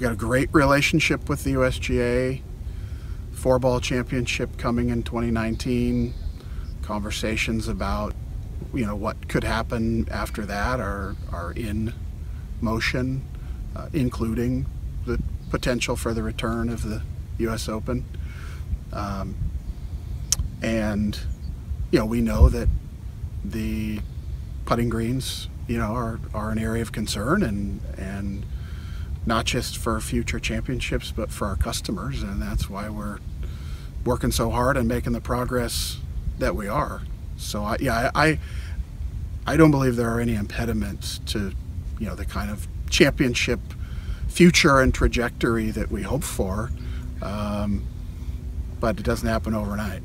we got a great relationship with the USGA. Four ball championship coming in 2019. Conversations about you know what could happen after that are are in motion, uh, including the potential for the return of the U.S. Open. Um, and you know we know that the putting greens you know are, are an area of concern and and not just for future championships but for our customers and that's why we're working so hard and making the progress that we are. So I, yeah I I don't believe there are any impediments to you know the kind of championship future and trajectory that we hope for um, but it doesn't happen overnight